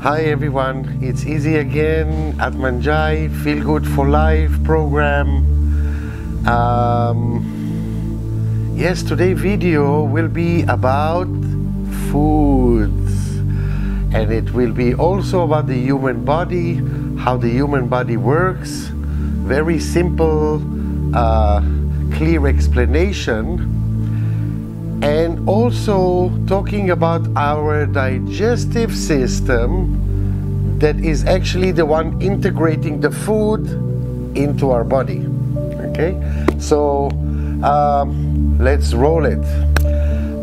Hi everyone, it's Easy again Atmanjai Feel Good for Life program. Um, yes, today video will be about foods and it will be also about the human body, how the human body works. Very simple, uh, clear explanation and also talking about our digestive system that is actually the one integrating the food into our body. Okay, so um, let's roll it.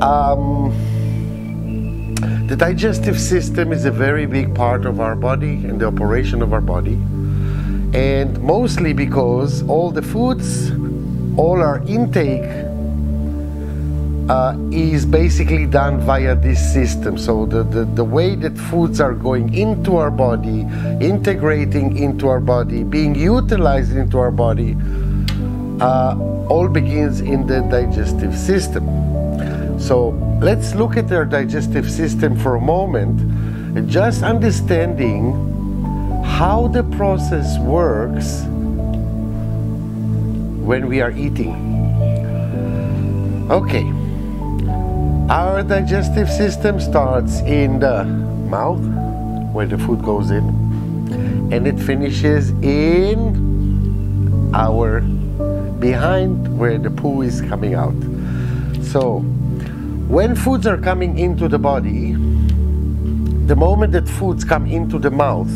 Um, the digestive system is a very big part of our body and the operation of our body, and mostly because all the foods, all our intake uh, is basically done via this system. So the, the, the way that foods are going into our body, integrating into our body, being utilized into our body, uh, all begins in the digestive system. So let's look at our digestive system for a moment, just understanding how the process works when we are eating. Okay, our digestive system starts in the mouth, where the food goes in, and it finishes in our behind, where the poo is coming out. So, when foods are coming into the body, the moment that foods come into the mouth,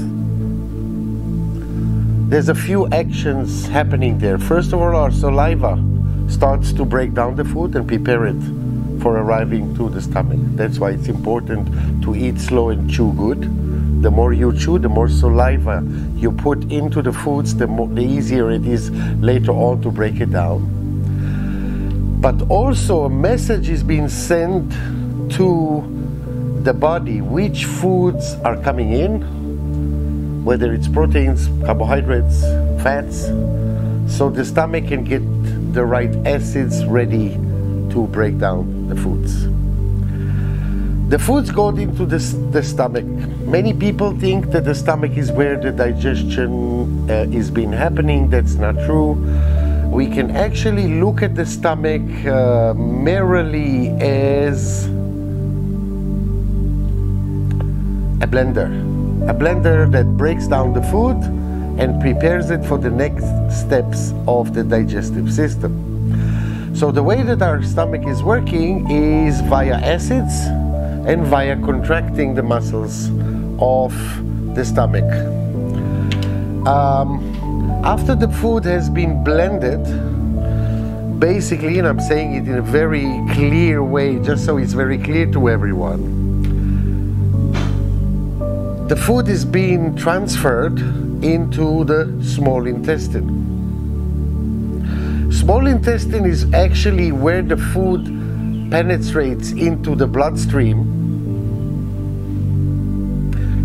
there's a few actions happening there. First of all, our saliva starts to break down the food and prepare it for arriving to the stomach. That's why it's important to eat slow and chew good. The more you chew, the more saliva you put into the foods, the, more, the easier it is later on to break it down. But also, a message is being sent to the body which foods are coming in, whether it's proteins, carbohydrates, fats, so the stomach can get the right acids ready to break down the foods. The foods go into the, the stomach. Many people think that the stomach is where the digestion uh, is been happening. That's not true. We can actually look at the stomach uh, merely as a blender. A blender that breaks down the food and prepares it for the next steps of the digestive system. So the way that our stomach is working is via acids and via contracting the muscles of the stomach. Um, after the food has been blended, basically, and I'm saying it in a very clear way, just so it's very clear to everyone, the food is being transferred into the small intestine. Small intestine is actually where the food penetrates into the bloodstream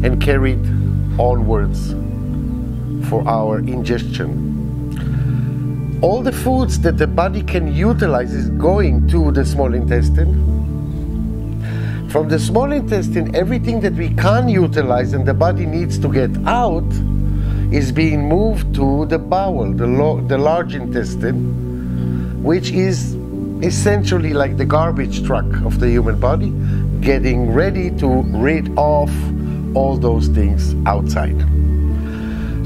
and carried onwards for our ingestion. All the foods that the body can utilize is going to the small intestine. From the small intestine, everything that we can't utilize and the body needs to get out is being moved to the bowel, the, the large intestine, which is essentially like the garbage truck of the human body, getting ready to rid off all those things outside.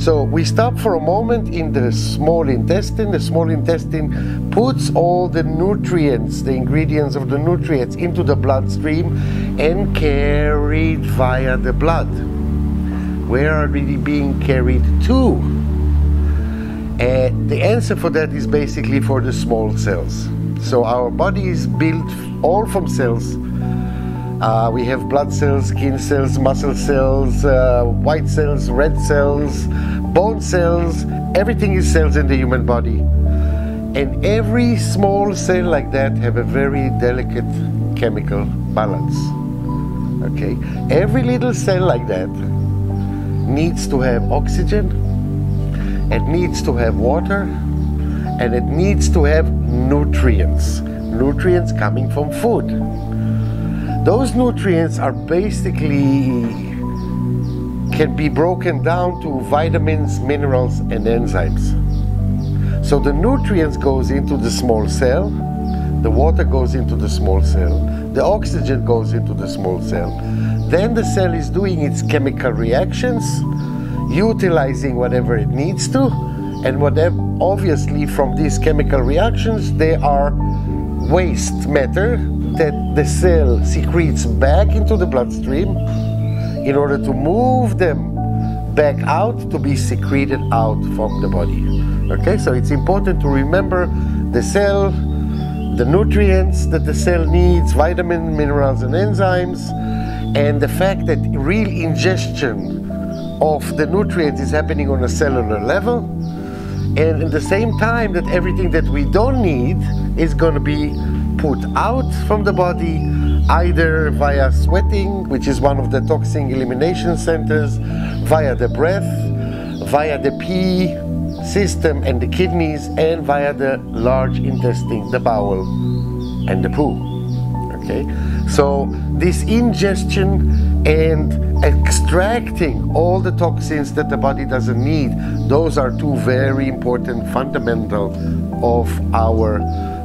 So we stop for a moment in the small intestine. The small intestine puts all the nutrients, the ingredients of the nutrients into the bloodstream and carried via the blood. Where are they being carried to? And the answer for that is basically for the small cells. So our body is built all from cells. Uh, we have blood cells, skin cells, muscle cells, uh, white cells, red cells, bone cells. Everything is cells in the human body. And every small cell like that have a very delicate chemical balance. Okay? Every little cell like that needs to have oxygen, it needs to have water and it needs to have nutrients. Nutrients coming from food. Those nutrients are basically can be broken down to vitamins, minerals, and enzymes. So the nutrients goes into the small cell, the water goes into the small cell, the oxygen goes into the small cell. Then the cell is doing its chemical reactions, utilizing whatever it needs to, and whatever obviously from these chemical reactions they are waste matter that the cell secretes back into the bloodstream in order to move them back out to be secreted out from the body. Okay, so it's important to remember the cell, the nutrients that the cell needs, vitamins, minerals, and enzymes, and the fact that real ingestion of the nutrients is happening on a cellular level, and at the same time that everything that we don't need is going to be put out from the body either via sweating, which is one of the toxin elimination centers, via the breath, via the pee system and the kidneys, and via the large intestine, the bowel, and the poo. Okay, so this ingestion and extracting all the toxins that the body doesn't need, those are two very important fundamental of our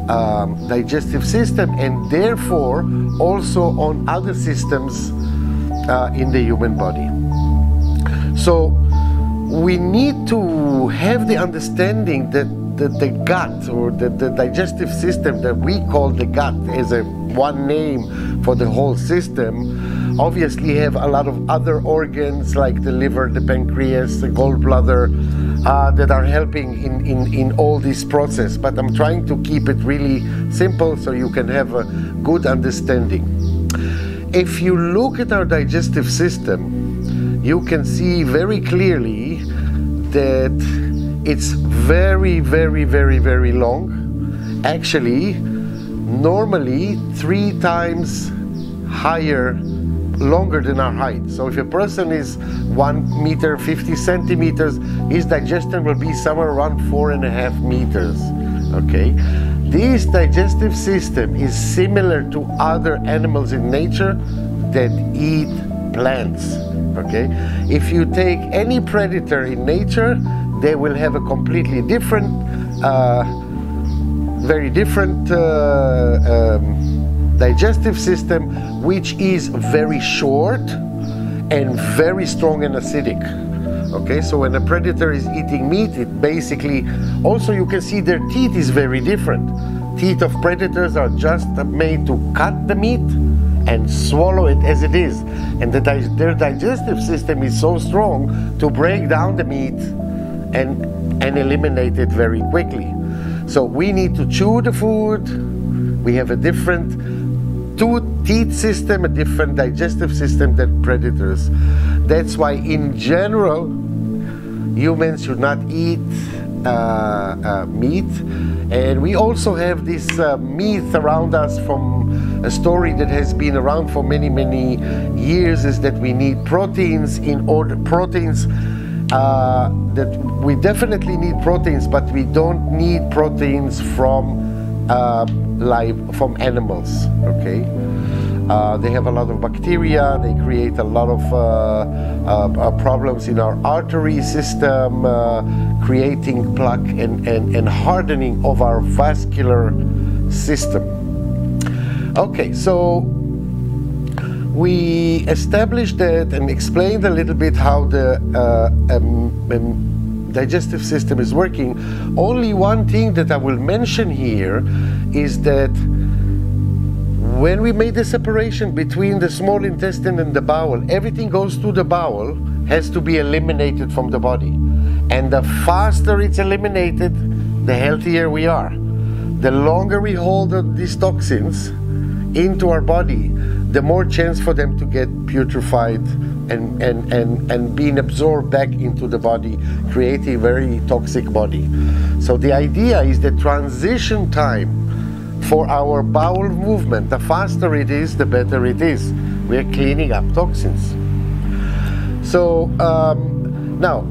um, digestive system and therefore also on other systems uh, in the human body. So we need to have the understanding that the, the gut or the, the digestive system that we call the gut as a one name for the whole system obviously have a lot of other organs like the liver, the pancreas, the gallbladder, uh, that are helping in, in, in all this process. But I'm trying to keep it really simple so you can have a good understanding. If you look at our digestive system, you can see very clearly that it's very, very, very, very long. Actually, normally three times higher longer than our height. So if a person is one meter 50 centimeters, his digestion will be somewhere around four and a half meters. Okay, this digestive system is similar to other animals in nature that eat plants. Okay, if you take any predator in nature, they will have a completely different, uh, very different. Uh, um, digestive system which is very short and very strong and acidic. Okay, so when a predator is eating meat, it basically also you can see their teeth is very different. Teeth of predators are just made to cut the meat and swallow it as it is. And the their digestive system is so strong to break down the meat and, and eliminate it very quickly. So we need to chew the food. We have a different tooth teeth system, a different digestive system than predators. That's why, in general, humans should not eat uh, uh, meat. And we also have this uh, myth around us from a story that has been around for many, many years is that we need proteins in order, proteins uh, that we definitely need proteins, but we don't need proteins from uh, live from animals. Okay, uh, they have a lot of bacteria. They create a lot of uh, uh, problems in our artery system, creating plaque and, and, and hardening of our vascular system. Okay, so we established that and explained a little bit how the uh, um, um, digestive system is working. Only one thing that I will mention here is that when we made the separation between the small intestine and the bowel, everything goes to the bowel, has to be eliminated from the body. And the faster it's eliminated, the healthier we are. The longer we hold these toxins into our body, the more chance for them to get putrefied and, and, and, and being absorbed back into the body, creating a very toxic body. So the idea is the transition time for our bowel movement, the faster it is, the better it is. We're cleaning up toxins. So um, now,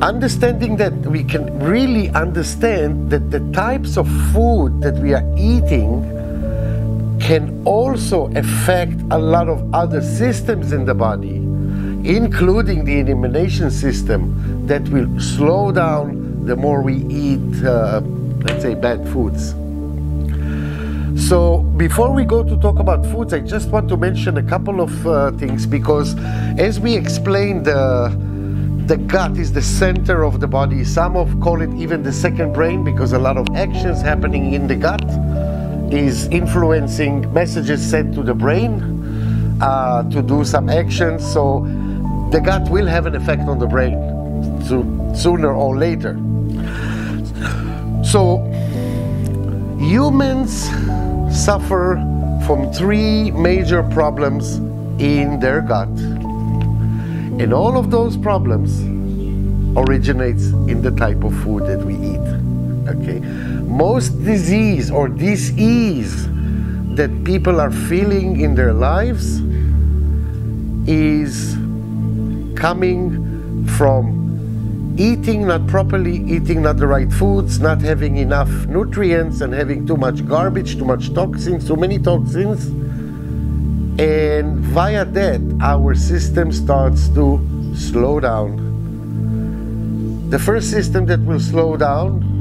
understanding that we can really understand that the types of food that we are eating can also affect a lot of other systems in the body including the elimination system that will slow down the more we eat, uh, let's say, bad foods. So before we go to talk about foods, I just want to mention a couple of uh, things because as we explained, uh, the gut is the center of the body. Some of call it even the second brain because a lot of actions happening in the gut is influencing messages sent to the brain uh, to do some actions. So the gut will have an effect on the brain so, sooner or later. So humans suffer from three major problems in their gut. And all of those problems originates in the type of food that we eat. Okay? Most disease or disease that people are feeling in their lives is coming from eating not properly, eating not the right foods, not having enough nutrients, and having too much garbage, too much toxins, too many toxins. And via that, our system starts to slow down. The first system that will slow down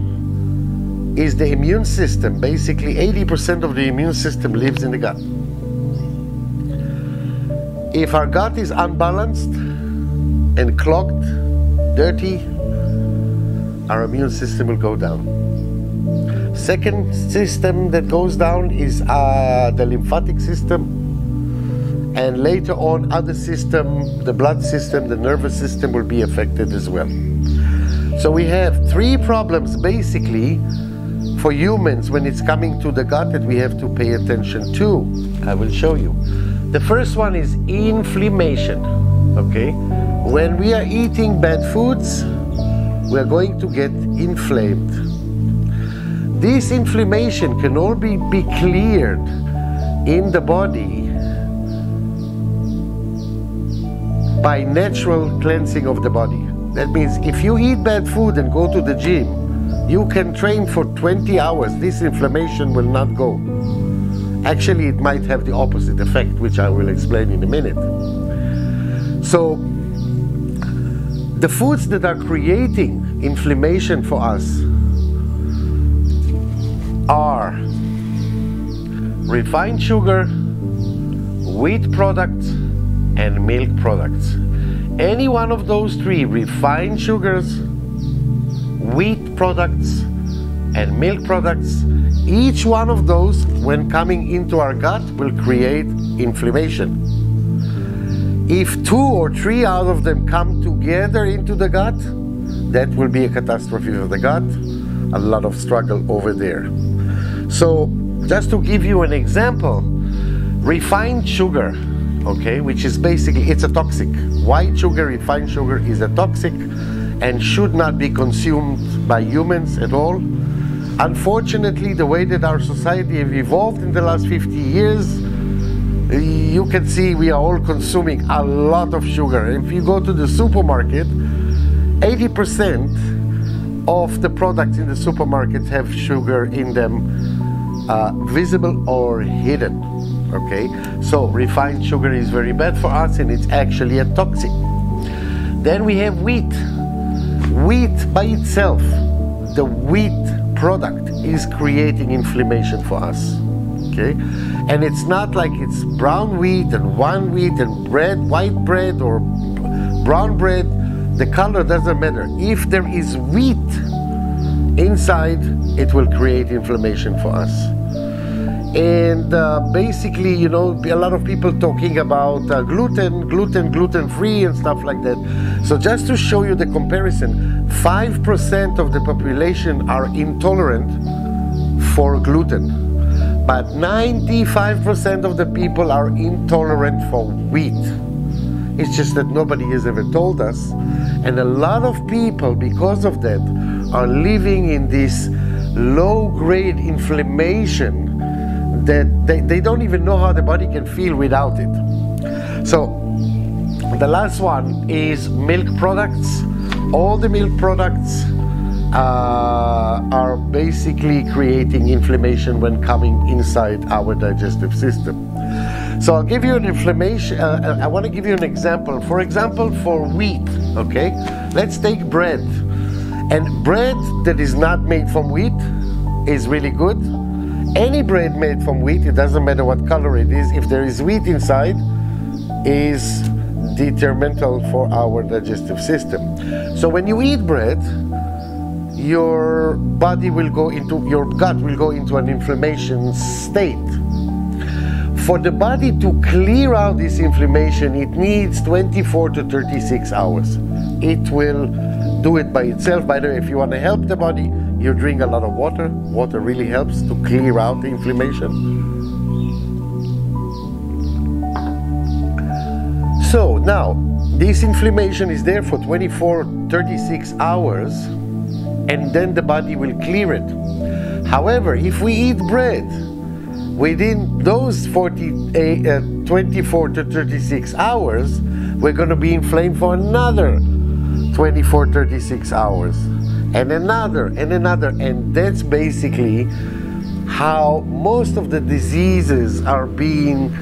is the immune system. Basically, 80% of the immune system lives in the gut. If our gut is unbalanced and clogged, dirty, our immune system will go down. Second system that goes down is uh, the lymphatic system. And later on, other system, the blood system, the nervous system will be affected as well. So we have three problems basically for humans when it's coming to the gut that we have to pay attention to. I will show you. The first one is inflammation. Okay? When we are eating bad foods, we are going to get inflamed. This inflammation can all be, be cleared in the body by natural cleansing of the body. That means if you eat bad food and go to the gym, you can train for 20 hours. This inflammation will not go. Actually, it might have the opposite effect, which I will explain in a minute. So, the foods that are creating inflammation for us are refined sugar, wheat products, and milk products. Any one of those three, refined sugars, wheat products, and milk products, each one of those, when coming into our gut, will create inflammation. If two or three out of them come together into the gut, that will be a catastrophe for the gut, a lot of struggle over there. So, just to give you an example, refined sugar, okay, which is basically, it's a toxic. White sugar, refined sugar is a toxic and should not be consumed by humans at all. Unfortunately, the way that our society have evolved in the last 50 years, you can see we are all consuming a lot of sugar. If you go to the supermarket, 80% of the products in the supermarket have sugar in them, uh, visible or hidden. Okay, so refined sugar is very bad for us and it's actually a toxic. Then we have wheat. Wheat by itself, the wheat product is creating inflammation for us okay? And it's not like it's brown wheat and one wheat and bread, white bread or brown bread. The color doesn't matter. If there is wheat inside, it will create inflammation for us. And uh, basically, you know, a lot of people talking about uh, gluten, gluten, gluten free, and stuff like that. So, just to show you the comparison, 5% of the population are intolerant for gluten but 95% of the people are intolerant for wheat. It's just that nobody has ever told us. And a lot of people, because of that, are living in this low grade inflammation that they, they don't even know how the body can feel without it. So, the last one is milk products. All the milk products uh, are basically creating inflammation when coming inside our digestive system. So I'll give you an inflammation, uh, I want to give you an example. For example, for wheat, okay? Let's take bread. And bread that is not made from wheat is really good. Any bread made from wheat, it doesn't matter what color it is, if there is wheat inside, is detrimental for our digestive system. So when you eat bread, your body will go into, your gut will go into an inflammation state. For the body to clear out this inflammation, it needs 24 to 36 hours. It will do it by itself. By the way, if you want to help the body, you drink a lot of water. Water really helps to clear out the inflammation. So now, this inflammation is there for 24, 36 hours and then the body will clear it. However, if we eat bread within those 40, uh, 24 to 36 hours, we're going to be inflamed for another 24, 36 hours, and another, and another. And that's basically how most of the diseases are being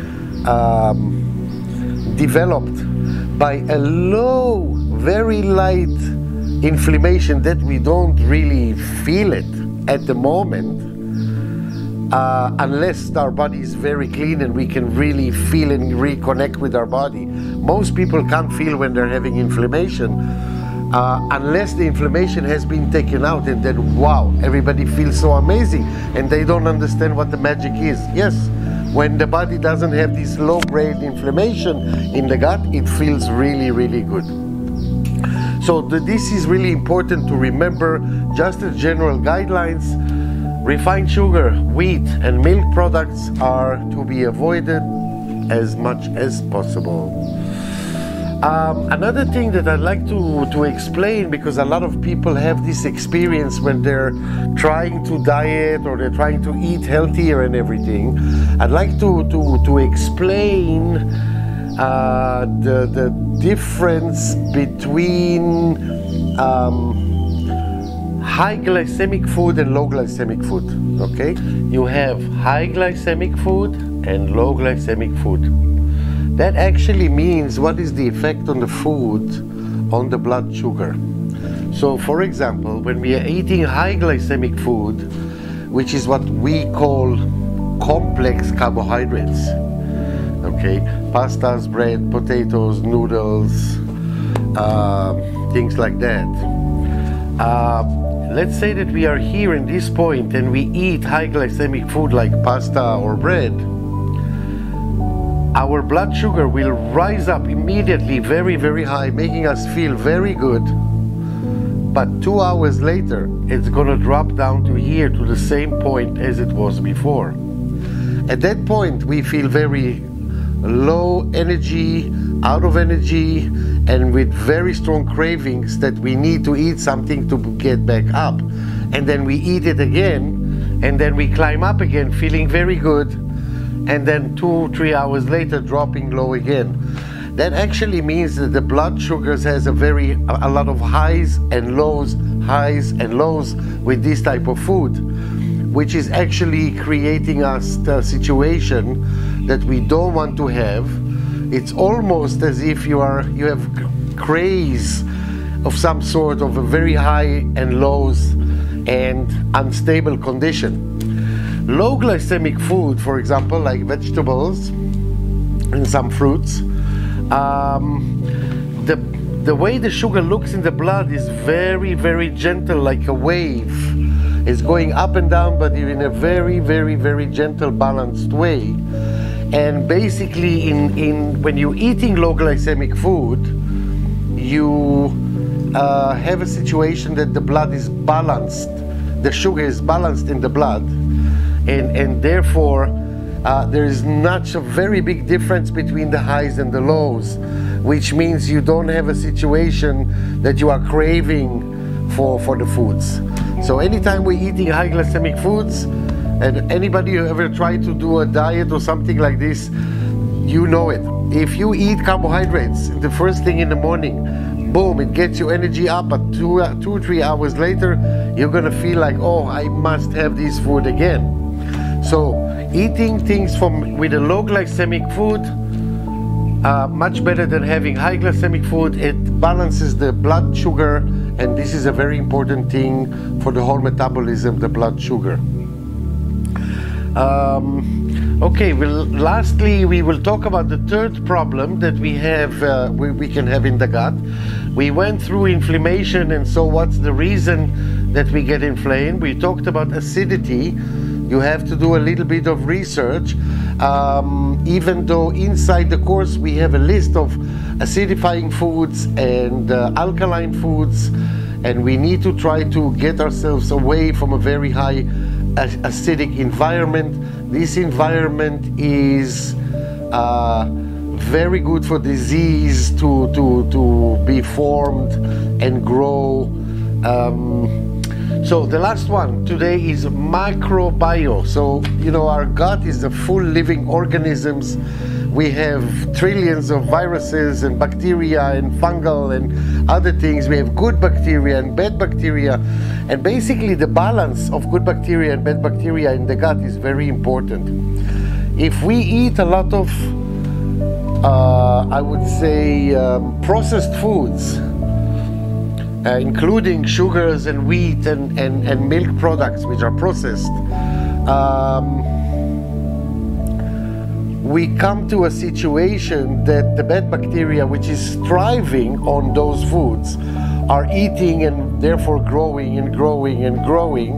um, developed by a low, very light inflammation that we don't really feel it at the moment uh, unless our body is very clean and we can really feel and reconnect with our body. Most people can't feel when they're having inflammation uh, unless the inflammation has been taken out and then wow, everybody feels so amazing and they don't understand what the magic is. Yes, when the body doesn't have this low grade inflammation in the gut, it feels really, really good. So this is really important to remember just as general guidelines. Refined sugar, wheat and milk products are to be avoided as much as possible. Um, another thing that I'd like to, to explain because a lot of people have this experience when they're trying to diet or they're trying to eat healthier and everything. I'd like to, to, to explain uh, the, the difference between um, high glycemic food and low glycemic food. Okay, you have high glycemic food and low glycemic food. That actually means what is the effect on the food on the blood sugar. So, for example, when we are eating high glycemic food, which is what we call complex carbohydrates, okay? Pastas bread potatoes noodles uh, things like that. Uh, let's say that we are here in this point and we eat high glycemic food like pasta or bread our blood sugar will rise up immediately very very high making us feel very good. But two hours later it's gonna drop down to here to the same point as it was before. At that point we feel very low energy, out of energy, and with very strong cravings that we need to eat something to get back up. And then we eat it again, and then we climb up again, feeling very good, and then two, three hours later, dropping low again. That actually means that the blood sugars has a very a lot of highs and lows, highs and lows with this type of food, which is actually creating us a situation that we don't want to have. It's almost as if you are you have craze of some sort of a very high and lows and unstable condition. Low glycemic food, for example, like vegetables and some fruits, um, the the way the sugar looks in the blood is very, very gentle, like a wave. It's going up and down, but in a very, very, very gentle, balanced way. And basically, in, in when you're eating low glycemic food, you uh, have a situation that the blood is balanced, the sugar is balanced in the blood, and, and therefore uh, there is not a very big difference between the highs and the lows, which means you don't have a situation that you are craving for, for the foods. So anytime we're eating high glycemic foods, and anybody who ever tried to do a diet or something like this, you know it. If you eat carbohydrates the first thing in the morning, boom, it gets your energy up, but two, two three hours later, you're gonna feel like, oh, I must have this food again. So eating things from with a low glycemic food, uh, much better than having high glycemic food. It balances the blood sugar, and this is a very important thing for the whole metabolism, the blood sugar. Um, okay, well, lastly, we will talk about the third problem that we have, uh, we, we can have in the gut. We went through inflammation, and so what's the reason that we get inflamed? We talked about acidity. You have to do a little bit of research. Um, even though inside the course we have a list of acidifying foods and uh, alkaline foods, and we need to try to get ourselves away from a very high acidic environment. This environment is uh, very good for disease to, to, to be formed and grow. Um, so the last one today is microbiome. So, you know, our gut is a full living organisms we have trillions of viruses and bacteria and fungal and other things. We have good bacteria and bad bacteria. And basically, the balance of good bacteria and bad bacteria in the gut is very important. If we eat a lot of, uh, I would say, um, processed foods, uh, including sugars and wheat and, and, and milk products which are processed, um, we come to a situation that the bad bacteria, which is thriving on those foods, are eating and therefore growing and growing and growing.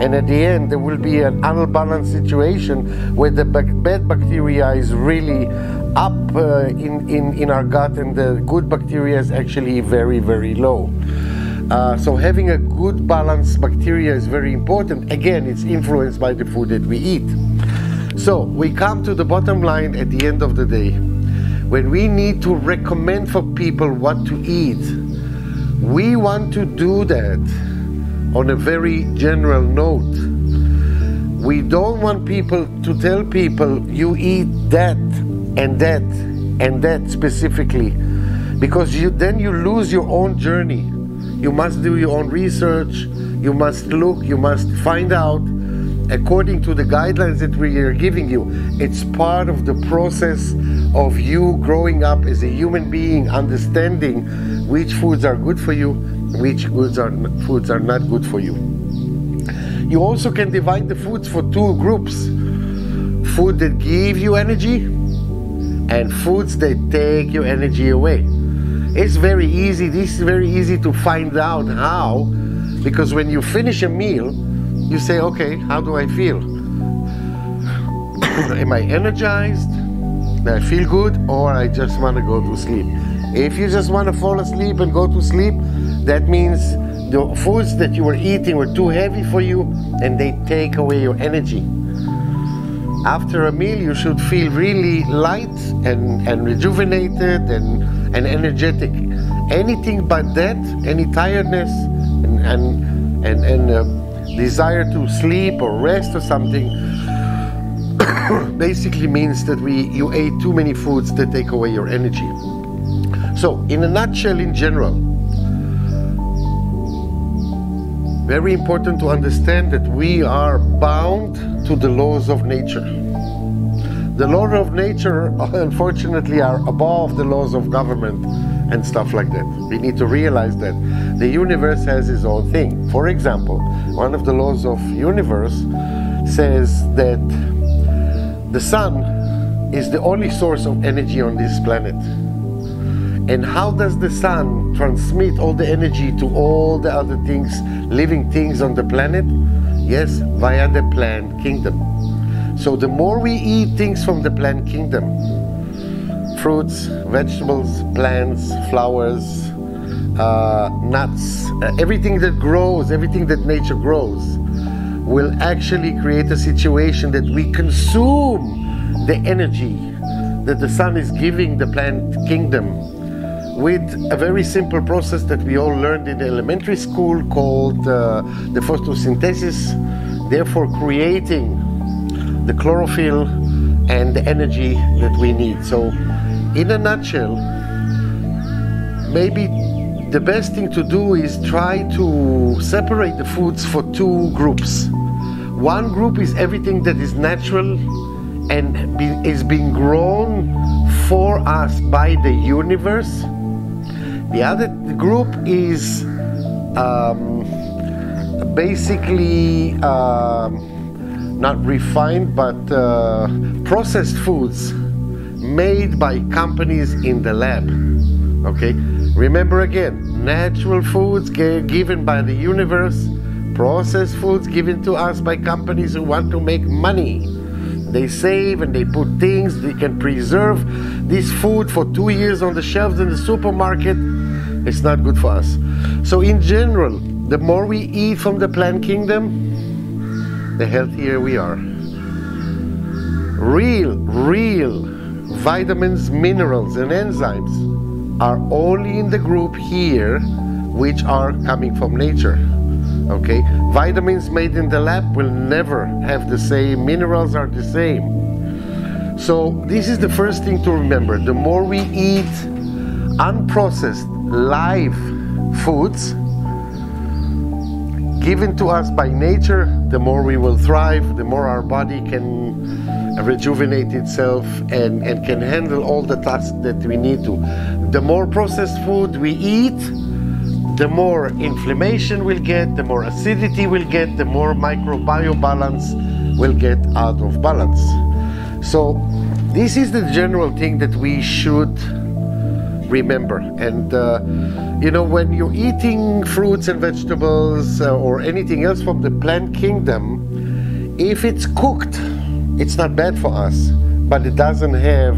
And at the end, there will be an unbalanced situation where the bad bacteria is really up uh, in, in, in our gut and the good bacteria is actually very, very low. Uh, so having a good balanced bacteria is very important. Again, it's influenced by the food that we eat. So we come to the bottom line at the end of the day. When we need to recommend for people what to eat, we want to do that on a very general note. We don't want people to tell people you eat that and that and that specifically because you, then you lose your own journey. You must do your own research, you must look, you must find out according to the guidelines that we are giving you. It's part of the process of you growing up as a human being, understanding which foods are good for you, which foods are, foods are not good for you. You also can divide the foods for two groups. Food that give you energy and foods that take your energy away. It's very easy, this is very easy to find out how, because when you finish a meal, you say, okay, how do I feel? Am I energized? Do I feel good? Or I just want to go to sleep? If you just want to fall asleep and go to sleep, that means the foods that you were eating were too heavy for you and they take away your energy. After a meal, you should feel really light and, and rejuvenated and, and energetic. Anything but that, any tiredness and, and, and, and uh, desire to sleep or rest or something basically means that we you ate too many foods that take away your energy. So, in a nutshell, in general, very important to understand that we are bound to the laws of nature. The laws of nature, unfortunately, are above the laws of government and stuff like that. We need to realize that the universe has its own thing. For example, one of the laws of universe says that the sun is the only source of energy on this planet. And how does the sun transmit all the energy to all the other things, living things on the planet? Yes, via the plant kingdom. So the more we eat things from the plant kingdom, fruits, vegetables, plants, flowers, uh, nuts, uh, everything that grows, everything that nature grows, will actually create a situation that we consume the energy that the sun is giving the plant kingdom with a very simple process that we all learned in elementary school called uh, the photosynthesis, therefore creating the chlorophyll and the energy that we need. So in a nutshell, maybe the best thing to do is try to separate the foods for two groups. One group is everything that is natural and be, is being grown for us by the universe. The other group is um, basically um, not refined but uh, processed foods made by companies in the lab. Okay, remember again, natural foods given by the universe, processed foods given to us by companies who want to make money. They save and they put things, they can preserve this food for two years on the shelves in the supermarket. It's not good for us. So, in general, the more we eat from the plant kingdom, the healthier we are. Real, real vitamins, minerals, and enzymes are only in the group here which are coming from nature. Okay, vitamins made in the lab will never have the same, minerals are the same. So, this is the first thing to remember. The more we eat unprocessed live foods given to us by nature, the more we will thrive, the more our body can rejuvenate itself and, and can handle all the tasks that we need to. The more processed food we eat, the more inflammation we'll get, the more acidity we'll get, the more microbiome balance will get out of balance. So this is the general thing that we should remember. And uh, you know, when you're eating fruits and vegetables uh, or anything else from the plant kingdom, if it's cooked, it's not bad for us, but it doesn't have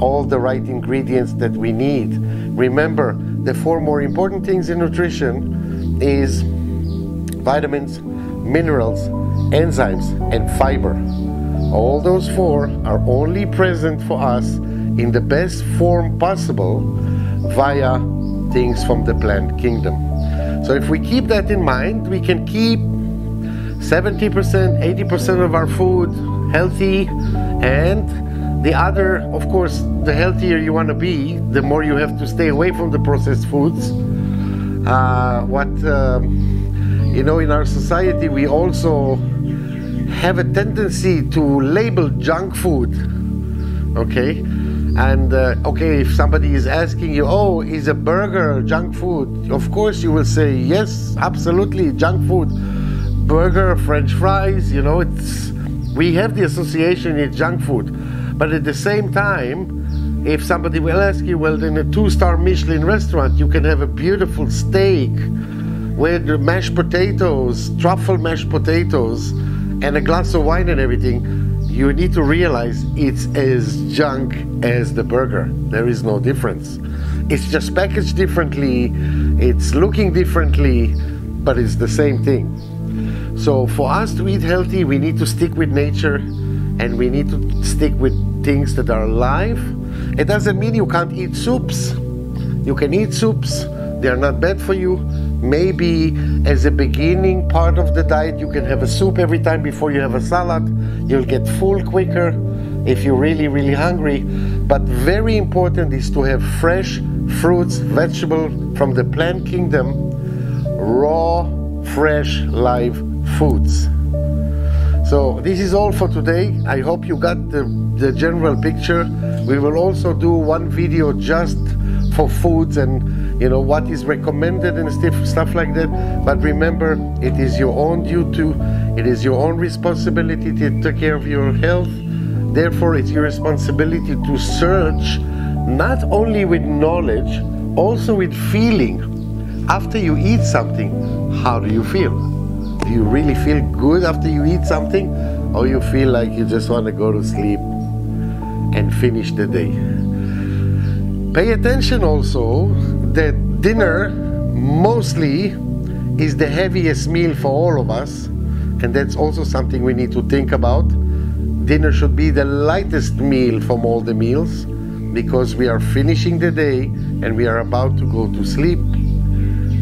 all the right ingredients that we need. Remember, the four more important things in nutrition is vitamins, minerals, enzymes, and fiber. All those four are only present for us in the best form possible via things from the plant kingdom. So if we keep that in mind, we can keep 70%, 80% of our food healthy and the other, of course, the healthier you want to be, the more you have to stay away from the processed foods. Uh, what, um, you know, in our society, we also have a tendency to label junk food, okay? And uh, okay, if somebody is asking you, oh, is a burger junk food? Of course, you will say, yes, absolutely, junk food. Burger, French fries, you know, it's we have the association it's junk food. But at the same time, if somebody will ask you, well, in a two star Michelin restaurant, you can have a beautiful steak with mashed potatoes, truffle mashed potatoes, and a glass of wine and everything. You need to realize it's as junk as the burger. There is no difference. It's just packaged differently, it's looking differently, but it's the same thing. So, for us to eat healthy, we need to stick with nature and we need to stick with things that are alive. It doesn't mean you can't eat soups. You can eat soups, they are not bad for you. Maybe as a beginning part of the diet, you can have a soup every time before you have a salad. You'll get full quicker if you're really, really hungry. But very important is to have fresh fruits, vegetables from the plant kingdom, raw, fresh, live foods. So this is all for today. I hope you got the, the general picture. We will also do one video just for foods and you know what is recommended and stuff, stuff like that. But remember, it is your own duty, it is your own responsibility to take care of your health. Therefore, it's your responsibility to search not only with knowledge, also with feeling. After you eat something, how do you feel? do you really feel good after you eat something or you feel like you just want to go to sleep and finish the day pay attention also that dinner mostly is the heaviest meal for all of us and that's also something we need to think about dinner should be the lightest meal from all the meals because we are finishing the day and we are about to go to sleep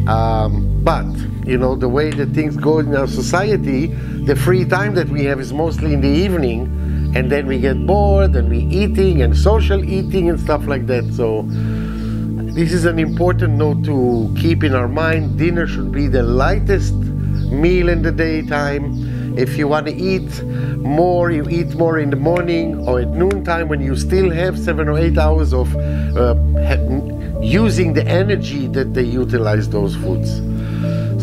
um, but, you know, the way that things go in our society, the free time that we have is mostly in the evening, and then we get bored and we eating and social eating and stuff like that. So This is an important note to keep in our mind. Dinner should be the lightest meal in the daytime. If you want to eat more, you eat more in the morning or at noontime when you still have seven or eight hours of uh, using the energy that they utilize those foods.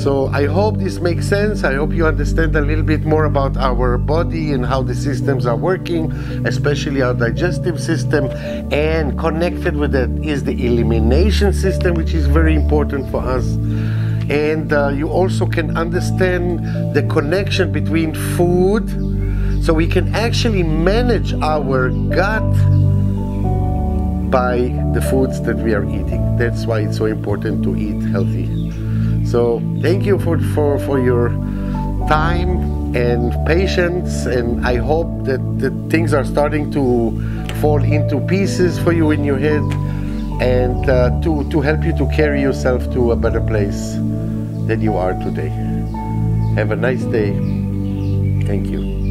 So I hope this makes sense. I hope you understand a little bit more about our body and how the systems are working, especially our digestive system. And connected with that is the elimination system, which is very important for us. And uh, you also can understand the connection between food, so we can actually manage our gut by the foods that we are eating. That's why it's so important to eat healthy. So thank you for, for, for your time and patience and I hope that, that things are starting to fall into pieces for you in your head and uh, to, to help you to carry yourself to a better place than you are today. Have a nice day. Thank you.